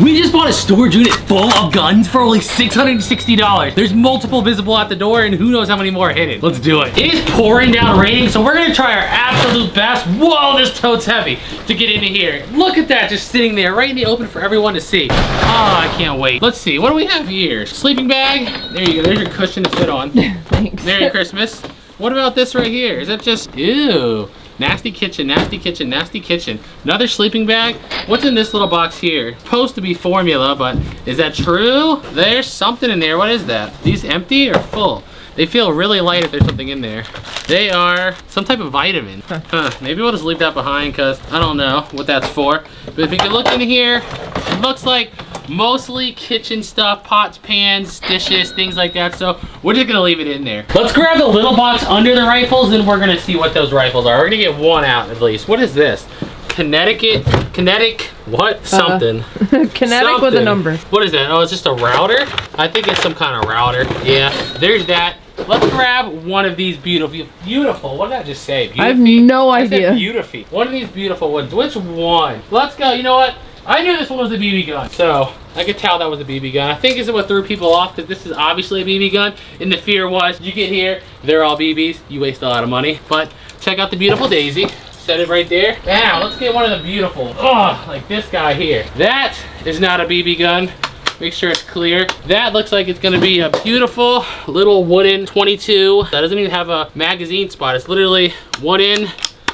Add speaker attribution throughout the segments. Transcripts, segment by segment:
Speaker 1: We just bought a storage unit full of guns for only $660. There's multiple visible at the door and who knows how many more are hidden. Let's do it. It is pouring down raining, so we're gonna try our absolute best. Whoa, this tote's heavy to get into here. Look at that, just sitting there right in the open for everyone to see. Oh, I can't wait. Let's see, what do we have here? Sleeping bag. There you go, there's your cushion to sit on.
Speaker 2: Thanks.
Speaker 1: Merry Christmas. What about this right here? Is that just, ew. Nasty kitchen, nasty kitchen, nasty kitchen. Another sleeping bag. What's in this little box here? Supposed to be formula, but is that true? There's something in there. What is that? These empty or full? They feel really light if there's something in there. They are some type of vitamin. Huh, maybe we'll just leave that behind because I don't know what that's for. But if you can look in here, it looks like mostly kitchen stuff, pots, pans, dishes, things like that. So we're just gonna leave it in there. Let's grab the little box under the rifles and we're gonna see what those rifles are. We're gonna get one out at least. What is this? Connecticut, kinetic, what? Uh, Something.
Speaker 2: Kinetic with a number.
Speaker 1: What is that? Oh, it's just a router? I think it's some kind of router. Yeah, there's that. Let's grab one of these beautiful, beautiful, what did I just say? Beautiful?
Speaker 2: I have no idea.
Speaker 1: beautiful. One of these beautiful ones. Which one? Let's go. You know what? I knew this one was a BB gun, so I could tell that was a BB gun. I think this is what threw people off because this is obviously a BB gun. And the fear was, you get here, they're all BBs, you waste a lot of money. But check out the beautiful Daisy. Set it right there. Now, let's get one of the beautiful. Oh, like this guy here. That is not a BB gun. Make sure it's clear. That looks like it's gonna be a beautiful little wooden 22. That doesn't even have a magazine spot. It's literally one in,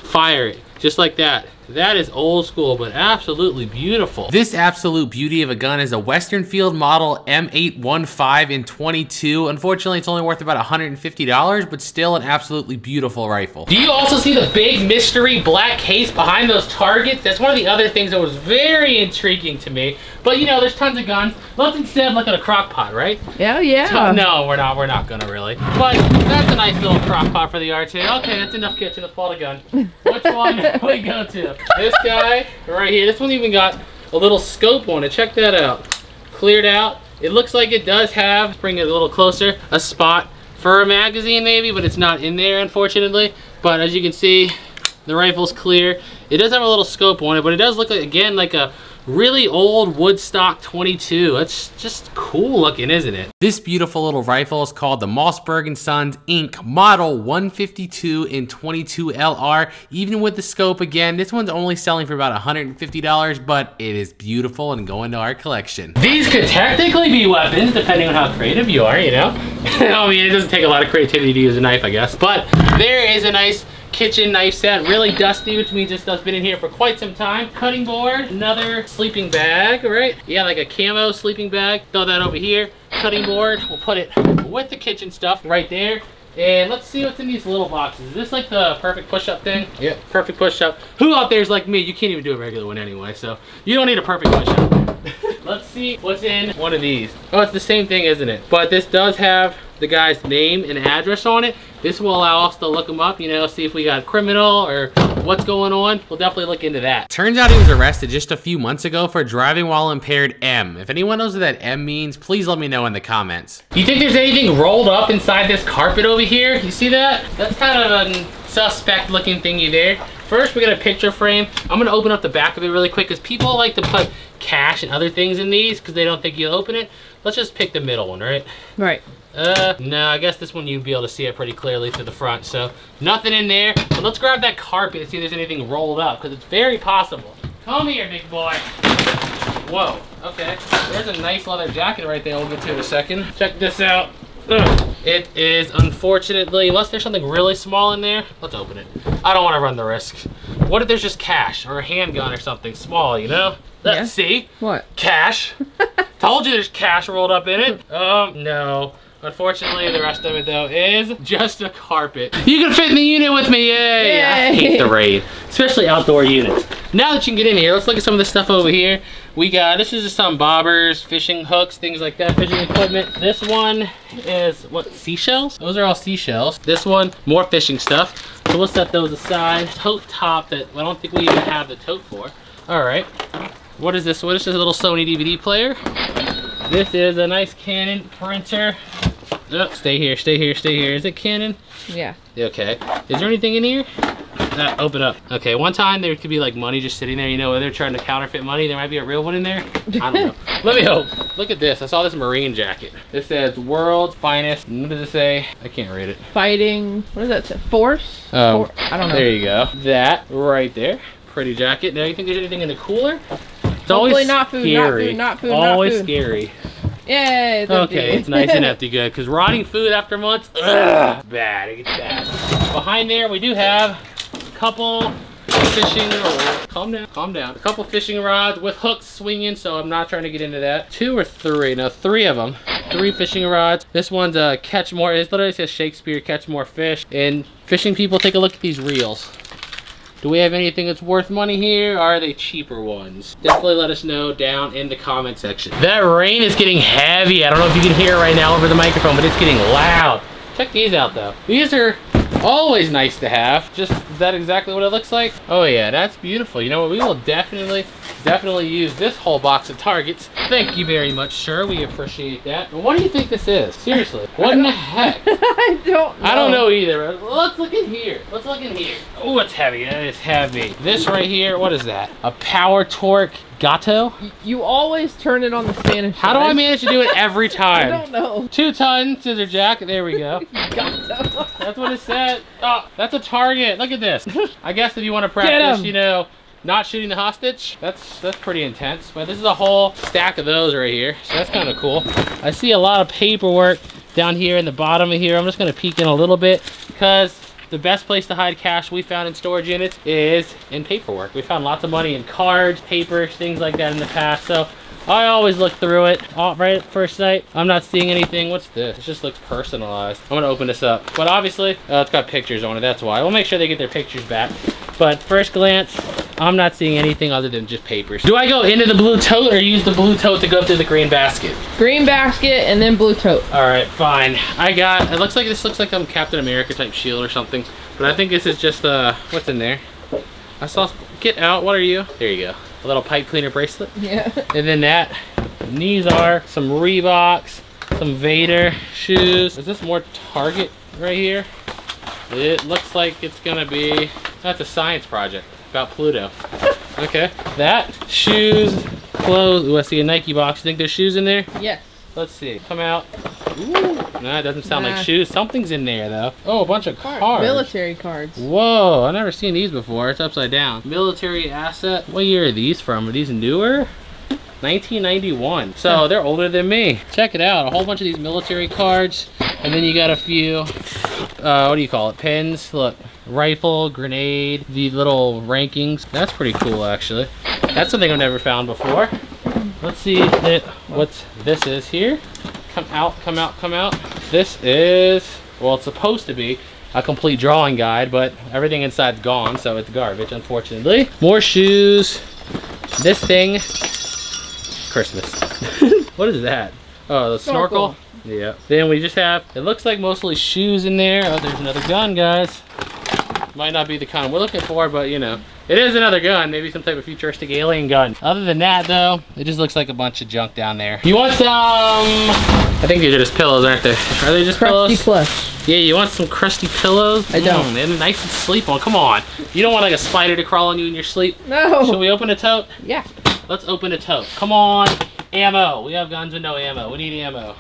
Speaker 1: fire it, just like that. That is old school, but absolutely beautiful. This absolute beauty of a gun is a Western Field model M815 in 22. Unfortunately, it's only worth about $150, but still an absolutely beautiful rifle. Do you also see the big mystery black case behind those targets? That's one of the other things that was very intriguing to me. But you know, there's tons of guns. Let's instead look at a crock pot, right?
Speaker 2: Yeah, yeah.
Speaker 1: No, we're not. We're not gonna really. But that's a nice little crock pot for the RT. Okay, that's enough kitchen. Let's pull the gun. Which one we go to? This guy right here. This one even got a little scope on it. Check that out. Cleared out. It looks like it does have. Bring it a little closer. A spot for a magazine maybe, but it's not in there unfortunately. But as you can see, the rifle's clear. It does have a little scope on it, but it does look like again like a really old Woodstock 22. That's just cool looking, isn't it? This beautiful little rifle is called the Mossberg & Sons Inc. Model 152 in 22 LR. Even with the scope again, this one's only selling for about $150, but it is beautiful and going to our collection. These could technically be weapons, depending on how creative you are, you know? I mean, it doesn't take a lot of creativity to use a knife, I guess. But there is a nice kitchen knife set, really dusty, which means this stuff's been in here for quite some time. Cutting board, another sleeping bag, right? Yeah, like a camo sleeping bag. Throw that over here. Cutting board, we'll put it with the kitchen stuff right there. And let's see what's in these little boxes. Is this like the perfect push-up thing? Yeah. Perfect push-up. Who out there is like me? You can't even do a regular one anyway, so you don't need a perfect push-up. let's see what's in one of these. Oh, it's the same thing, isn't it? But this does have the guy's name and address on it. This will allow us to look him up, you know, see if we got a criminal or what's going on. We'll definitely look into that. Turns out he was arrested just a few months ago for driving while impaired M. If anyone knows what that M means, please let me know in the comments. You think there's anything rolled up inside this carpet over here? You see that? That's kind of a suspect looking thingy there. First, we got a picture frame. I'm gonna open up the back of it really quick because people like to put cash and other things in these because they don't think you'll open it. Let's just pick the middle one, right?
Speaker 2: Right.
Speaker 1: Uh, no, I guess this one you'd be able to see it pretty clearly through the front. So nothing in there. But let's grab that carpet and see if there's anything rolled up because it's very possible. Come here, big boy. Whoa. Okay. There's a nice leather jacket right there. We'll get to in a second. Check this out. Ugh. It is unfortunately, unless there's something really small in there, let's open it. I don't want to run the risk. What if there's just cash or a handgun or something small, you know? Let's
Speaker 2: Yeah.
Speaker 1: see.
Speaker 2: What?
Speaker 1: Cash. Told you there's cash rolled up in it. Um, no. Unfortunately, the rest of it though is just a carpet. You can fit in the unit with me, yay! I hate the raid, especially outdoor units. Now that you can get in here, let's look at some of this stuff over here. We got, this is just some bobbers, fishing hooks, things like that, fishing equipment. This one is, what, seashells? Those are all seashells. This one, more fishing stuff. So we'll set those aside. Tote top that I don't think we even have the tote for. All right. What is this? What is this A little Sony DVD player? This is a nice Canon printer. Oh, stay here, stay here, stay here. Is it Canon?
Speaker 2: Yeah.
Speaker 1: Okay. Is there anything in here? Uh, open up. Okay, one time there could be like money just sitting there, you know, they're trying to counterfeit money. There might be a real one in there. I don't know. Let me hope. Look at this. I saw this Marine jacket. It says World's Finest. What does it say? I can't read it.
Speaker 2: Fighting. What does that say? Force?
Speaker 1: Oh,
Speaker 2: For- I don't know.
Speaker 1: There you go. That right there. Pretty jacket. Now you think there's anything in the cooler? It's
Speaker 2: Hopefully not food, not food, not food, not
Speaker 1: Always
Speaker 2: food.
Speaker 1: scary.
Speaker 2: Yay. It's
Speaker 1: Okay,
Speaker 2: empty.
Speaker 1: it's nice and empty, good. Because rotting food after months, ugh, bad. It gets bad. Behind there, we do have a couple fishing. Rods. Calm down, calm down. A couple fishing rods with hooks swinging, so I'm not trying to get into that. Two or three? No, three of them. Three fishing rods. This one's a catch more. It literally says Shakespeare catch more fish. And fishing people, take a look at these reels. Do we have anything that's worth money here? Are they cheaper ones? Definitely let us know down in the comment section. That rain is getting heavy. I don't know if you can hear it right now over the microphone, but it's getting loud. Check these out though. These are always nice to have. Just, is that exactly what it looks like? Oh yeah, that's beautiful. You know what, we will definitely, definitely use this whole box of targets. Thank you very much, sir. We appreciate that. What do you think this is? Seriously, what in the heck?
Speaker 2: I don't know.
Speaker 1: I don't know either. Let's look in here. Let's look in here. Oh, it's heavy. It's heavy. This right here, what is that? A Power Torque Gato?
Speaker 2: You always turn it on the Spanish
Speaker 1: How do I manage to do it every time?
Speaker 2: I don't know.
Speaker 1: Two ton scissor jack. There we go.
Speaker 2: Gato.
Speaker 1: That's what it said. Oh, that's a target. Look at this. I guess if you want to practice, you know, not shooting the hostage, that's that's pretty intense. But this is a whole stack of those right here. So that's kind of cool. I see a lot of paperwork down here in the bottom of here. I'm just gonna peek in a little bit because the best place to hide cash we found in storage units is in paperwork. We found lots of money in cards, papers, things like that in the past. So I always look through it all right at first sight. I'm not seeing anything. What's this? It just looks personalized. I'm gonna open this up. But obviously, uh, it's got pictures on it. That's why. We'll make sure they get their pictures back. But first glance, I'm not seeing anything other than just papers. Do I go into the blue tote or use the blue tote to go up to the green basket?
Speaker 2: Green basket and then blue tote.
Speaker 1: All right, fine. I got, it looks like, this looks like some Captain America type shield or something. But I think this is just, uh, what's in there? I saw, get out, what are you? There you go. A little pipe cleaner bracelet.
Speaker 2: Yeah.
Speaker 1: And then that, and these are some Reeboks, some Vader shoes. Is this more Target right here? It looks like it's gonna be, that's a science project about Pluto. Okay, that, shoes, clothes, ooh, I see a Nike box. You think there's shoes in there?
Speaker 2: Yes.
Speaker 1: Let's see, come out. Ooh, nah, it doesn't sound
Speaker 2: Nah.
Speaker 1: like shoes. Something's in there though. Oh, a bunch of
Speaker 2: Card.
Speaker 1: cards.
Speaker 2: Military cards.
Speaker 1: Whoa, I've never seen these before. It's upside down. Military asset. What year are these from? Are these newer? 1991. So they're older than me. Check it out. A whole bunch of these military cards. And then you got a few, uh, what do you call it? Pins. Look, rifle, grenade, the little rankings. That's pretty cool actually. That's something I've never found before. Let's see it, what this is here. Come out, come out, come out. This is, well, it's supposed to be a complete drawing guide, but everything inside's gone, so it's garbage, unfortunately. More shoes. This thing, Christmas. what is that? Oh, the snorkel.
Speaker 2: Snorkel.
Speaker 1: Yeah. Then we just have, it looks like mostly shoes in there. Oh, there's another gun, guys. Might not be the kind we're looking for, but you know, it is another gun. Maybe some type of futuristic alien gun. Other than that, though, it just looks like a bunch of junk down there. You want some? I think these are just pillows, aren't they? Are they just
Speaker 2: Crusty
Speaker 1: pillows?
Speaker 2: plush.
Speaker 1: Yeah, you want some crusty pillows?
Speaker 2: I don't.
Speaker 1: Mm, they're nice to sleep on. Come on. You don't want like a spider to crawl on you in your sleep.
Speaker 2: No.
Speaker 1: Should we open a tote?
Speaker 2: Yeah.
Speaker 1: Let's open a tote. Come on. Ammo. We have guns with no ammo. We need ammo.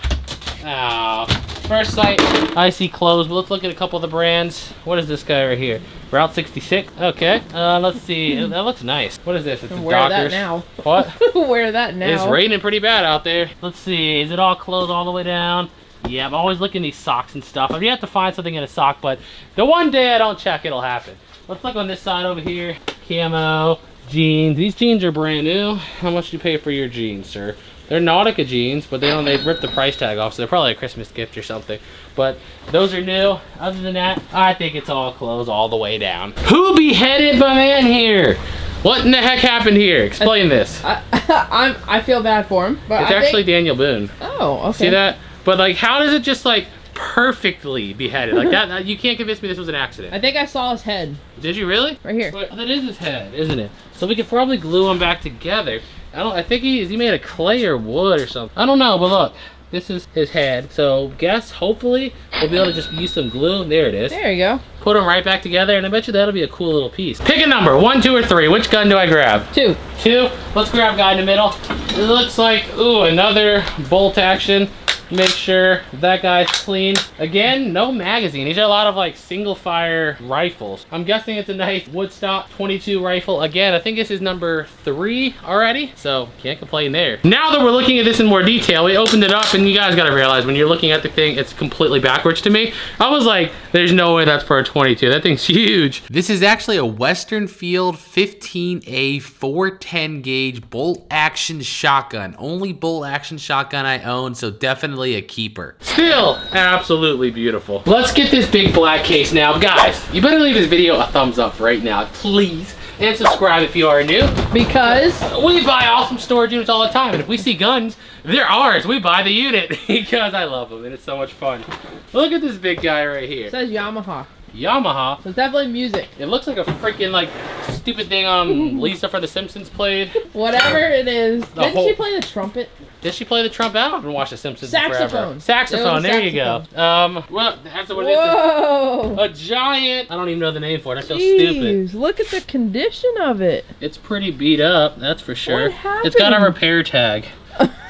Speaker 1: Oh. First sight, I see clothes. But let's look at a couple of the brands. What is this guy right here? Route 66. Okay. Uh, let's see. That looks nice. What is this? It's
Speaker 2: Wear that now.
Speaker 1: What?
Speaker 2: Wear that now.
Speaker 1: It's raining pretty bad out there. Let's see. Is it all clothes all the way down? Yeah, I'm always looking at these socks and stuff. I've yet to find something in a sock, but the one day I don't check, it'll happen. Let's look on this side over here. Camo, jeans. These jeans are brand new. How much do you pay for your jeans, sir? They're Nautica jeans, but they don't. They ripped the price tag off, so they're probably a Christmas gift or something. But those are new. Other than that, I think it's all clothes all the way down. Who beheaded my man here? What in the heck happened here? Explain this.
Speaker 2: I, I'm. I feel bad for him, but
Speaker 1: It's
Speaker 2: I
Speaker 1: actually
Speaker 2: Think,
Speaker 1: Daniel Boone.
Speaker 2: oh, okay.
Speaker 1: See that? But like, how does it just like perfectly beheaded like that? that- You can't convince me this was an accident.
Speaker 2: I think I saw his head
Speaker 1: Did you really?
Speaker 2: right here.
Speaker 1: Wait, that is his head, isn't it? So we could probably glue him back together. I don't. I think he is he made of clay or wood or something. I don't know, but look, This is his head. So guess hopefully we'll be able to just use some glue. There it is.
Speaker 2: There you go.
Speaker 1: Put them right back together and I bet you that'll be a cool little piece. Pick a number, one, two, or three. Which gun do I grab?
Speaker 2: Two.
Speaker 1: Two. Let's grab guy in the middle. It looks like, ooh, another bolt action. Make sure that guy's clean. Again, no magazine. These are a lot of like single fire rifles. I'm guessing it's a nice Woodstock 22 rifle. Again, I think this is number three already, so can't complain there. Now that we're looking at this in more detail, we opened it up and you guys gotta realize when you're looking at the thing, it's completely backwards to me. I was like, there's no way that's for a 22. That thing's huge.
Speaker 3: This is actually a Western Field 15A 410 gauge bolt action shotgun. Only bolt action shotgun I own, so definitely a keeper.
Speaker 1: Still absolutely beautiful. Let's get this big black case now. Guys, you better leave this video a thumbs up right now, please. And subscribe if you are new.
Speaker 2: Because
Speaker 1: We buy awesome storage units all the time. And if we see guns, they're ours. We buy the unit because I love them and it's so much fun. Look at this big guy right
Speaker 2: it
Speaker 1: here.
Speaker 2: says Yamaha.
Speaker 1: Yamaha.
Speaker 2: So it's definitely music.
Speaker 1: It looks like a freaking like stupid thing um Lisa for The Simpsons played.
Speaker 2: Whatever it is.
Speaker 1: The
Speaker 2: Didn't
Speaker 1: whole-
Speaker 2: she play the trumpet?
Speaker 1: Did she play the trumpet? I haven't watched The Simpsons in forever.
Speaker 2: Saxophone.
Speaker 1: Saxophone. There you go. Um, well, that's what it is.
Speaker 2: Whoa!
Speaker 1: A giant. I don't even know the name for it. I feel stupid.
Speaker 2: Jeez, look at the condition of it.
Speaker 1: It's pretty beat up, that's for sure.
Speaker 2: What happened?
Speaker 1: It's got a repair tag.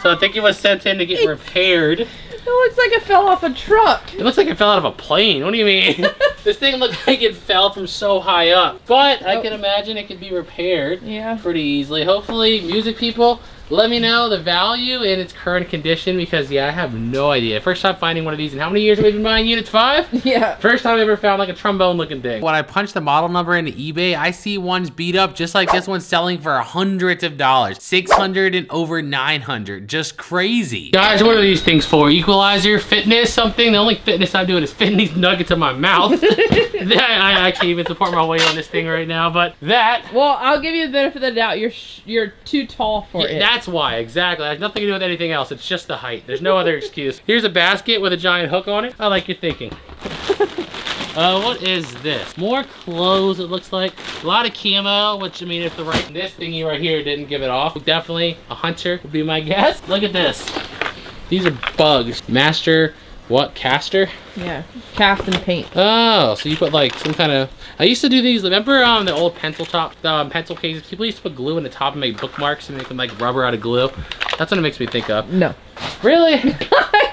Speaker 1: So I think it was sent in to get repaired.
Speaker 2: It looks like it fell off a truck.
Speaker 1: It looks like it fell out of a plane. What do you mean? this thing looks like it fell from so high up. But I
Speaker 2: Oh.
Speaker 1: can imagine it could be repaired
Speaker 2: Yeah.
Speaker 1: pretty easily. Hopefully, music people, let me know the value in its current condition because, yeah, I have no idea. First time finding one of these in how many years have we been buying units? Five?
Speaker 2: Yeah.
Speaker 1: First time I ever found like a trombone looking thing.
Speaker 3: When I punch the model number into eBay, I see ones beat up just like this one selling for hundreds of dollars. 600 and over 900. Just crazy.
Speaker 1: Guys, what are these things for? Equalizer, fitness, something? The only fitness I'm doing is fitting these nuggets in my mouth. I, I can't even support my weight on this thing right now, but that,
Speaker 2: Well, I'll give you the benefit of the doubt. You're sh- you're too tall for
Speaker 1: yeah,
Speaker 2: it.
Speaker 1: that's why, exactly. It has nothing to do with anything else. It's just the height. There's no other excuse. Here's a basket with a giant hook on it. I like your thinking. Uh, what is this? More clothes, it looks like. A lot of camo, which, I mean, if the right, this thingy right here didn't give it off, definitely a hunter would be my guess. Look at this. These are bugs. Master, what, caster?
Speaker 2: yeah. Cast and paint.
Speaker 1: Oh, so you put like some kind of. I used to do these. Remember um the old pencil top um, pencil cases? People used to put glue in the top and make bookmarks and make them like rubber out of glue. That's what it makes me think of.
Speaker 2: No.
Speaker 1: Really?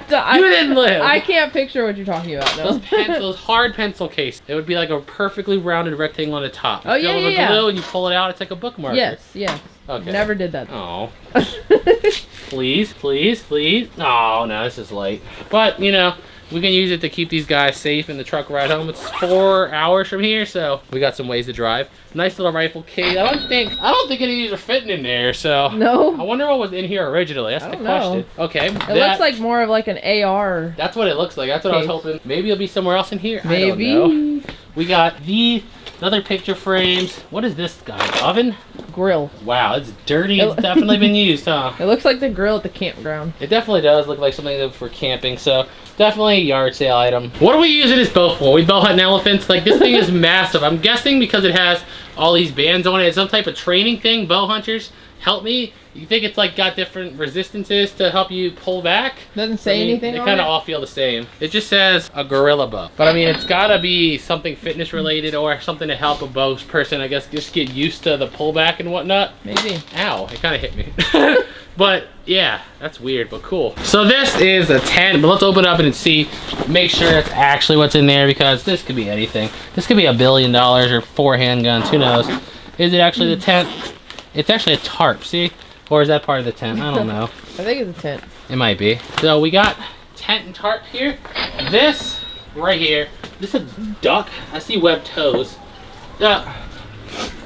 Speaker 2: I,
Speaker 1: you didn't live.
Speaker 2: I can't picture what you're talking about.
Speaker 1: those pencils, hard pencil case. It would be like a perfectly rounded rectangle on the top.
Speaker 2: Oh, yeah,
Speaker 1: it with
Speaker 2: yeah, yeah.
Speaker 1: glue and you pull it out. It's like a bookmark.
Speaker 2: yes, yes.
Speaker 1: Okay.
Speaker 2: Never did that.
Speaker 1: Oh, please, please, please. Oh no, this is late. But you know, we can use it to keep these guys safe in the truck ride home. It's four hours from here, so we got some ways to drive. Nice little rifle case. I don't think I don't think any of these are fitting in there. So
Speaker 2: no.
Speaker 1: I wonder what was in here originally. That's
Speaker 2: I
Speaker 1: the
Speaker 2: don't know.
Speaker 1: question. Okay,
Speaker 2: It looks like more of like an AR.
Speaker 1: that's what it looks like. That's what I was hoping. Maybe it'll be somewhere else in here. I don't
Speaker 2: Maybe.
Speaker 1: We got the another picture frames. What is this guy? Oven?
Speaker 2: Grill.
Speaker 1: Wow, it's dirty.
Speaker 2: It-
Speaker 1: It's definitely been used, huh?
Speaker 2: It looks like the grill at the campground.
Speaker 1: It definitely does look like something that- for camping, so definitely a yard sale item. What are we using this bow for? We bow hunting elephants? Like, this thing is massive. I'm guessing because it has all these bands on it, it's some type of training thing. Bow hunters, help me. You think it's like got different resistances to help you pull back?
Speaker 2: Doesn't say
Speaker 1: I mean,
Speaker 2: anything
Speaker 1: They kind of all feel the same. It just says a gorilla bow. But I mean, it's gotta be something fitness related or something to help a bow person, I guess, just get used to the pullback and whatnot.
Speaker 2: Maybe.
Speaker 1: Ow, it kind of hit me. but yeah, that's weird, but cool. So this is a tent, but let's open it up and see, make sure that's actually what's in there because this could be anything. This could be a billion dollars or four handguns, who knows. Is it actually the tent? It's actually a tarp, see? Or is that part of the tent? I don't know.
Speaker 2: I think it's a tent.
Speaker 1: It might be. So we got tent and tarp here. This right here, this is a duck. I see webbed toes. Uh,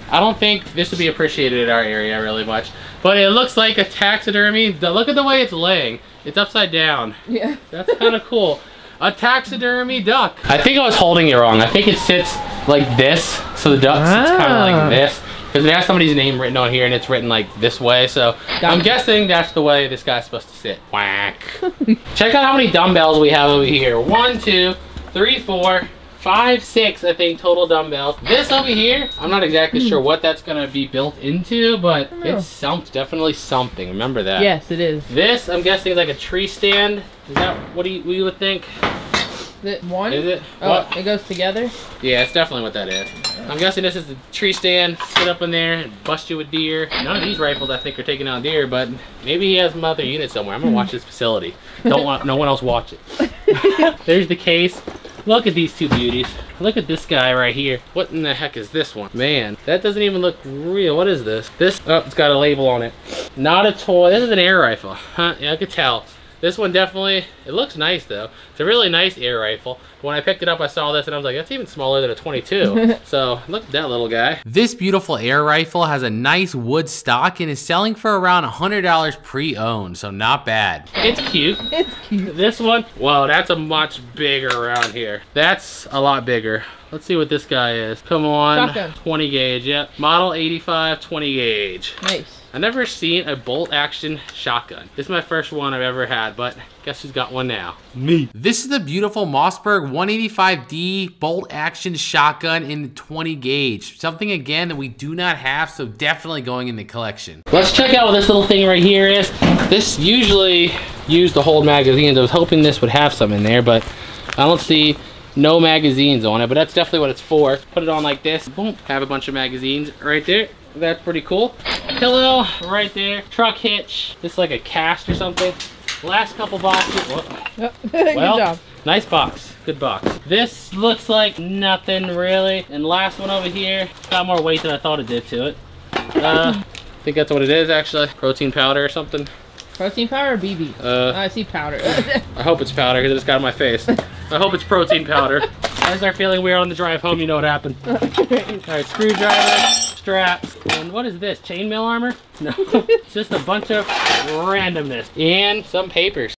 Speaker 1: I don't think this would be appreciated in our area really much. But it looks like a taxidermy. The- Look at the way it's laying. It's upside down.
Speaker 2: Yeah.
Speaker 1: That's kind of cool. A taxidermy duck. I think I was holding it wrong. I think it sits like this. So the duck sits kind of
Speaker 2: Ah.
Speaker 1: like this. Because it has somebody's name written on here and it's written like this way. So I'm guessing that's the way this guy's supposed to sit. Whack. Check out how many dumbbells we have over here. One, two, three, four, five, six, I think, total dumbbells. This over here, I'm not exactly hmm. sure what that's gonna be built into, but
Speaker 2: Oh.
Speaker 1: it's some, definitely something. Remember that.
Speaker 2: Yes, it is.
Speaker 1: This, I'm guessing, is like a tree stand. Is that what do you, what you would think?
Speaker 2: The one?
Speaker 1: Is it?
Speaker 2: Oh,
Speaker 1: What?
Speaker 2: it goes together?
Speaker 1: Yeah, it's definitely what that is. I'm guessing this is the tree stand. Sit up in there and bust you with deer. None of these rifles, I think, are taking out deer, but maybe he has some other unit somewhere. I'm gonna watch this facility. Don't want no one else watch it. There's the case. Look at these two beauties. Look at this guy right here. What in the heck is this one? Man, that doesn't even look real. What is this? This, oh, it's got a label on it. Not a toy. This is an air rifle. Huh, yeah, I could tell. This one definitely, it looks nice though. It's a really nice air rifle. When I picked it up, I saw this and I was like, that's even smaller than a 22. so look at that little guy.
Speaker 3: This beautiful air rifle has a nice wood stock and is selling for around $100 pre-owned, so not bad.
Speaker 1: It's cute.
Speaker 2: It's cute.
Speaker 1: This one, wow, that's a much bigger round here. That's a lot bigger. Let's see what this guy is. Come on.
Speaker 2: Shotgun.
Speaker 1: 20 gauge, yep. Model 85, 20 gauge.
Speaker 2: Nice.
Speaker 1: I've never seen a bolt action shotgun. This is my first one I've ever had, but guess who's got one now? Me.
Speaker 3: This is the beautiful Mossberg 185D bolt action shotgun in 20 gauge. Something again that we do not have, so definitely going in the collection.
Speaker 1: Let's check out what this little thing right here is. This usually used to hold magazines. I was hoping this would have some in there, but I don't see no magazines on it, but that's definitely what it's for. Put it on like this, boom, have a bunch of magazines right there. That's pretty cool. Pillow right there, truck hitch, just like a cast or something. Last couple boxes.
Speaker 2: Oh, Good
Speaker 1: Well,
Speaker 2: job.
Speaker 1: Nice box. Good box. This looks like nothing really. And last one over here, got more weight than I thought it did to it. Uh, I think that's what it is actually. Protein powder or something.
Speaker 2: Protein powder or BB?
Speaker 1: Uh,
Speaker 2: I see powder.
Speaker 1: I hope it's powder because it's got on my face. I hope it's protein powder. I start feeling weird on the drive home, you know what happened. Alright, screwdriver, straps, and what is this? Chainmail armor? No, it's just a bunch of randomness. And some papers.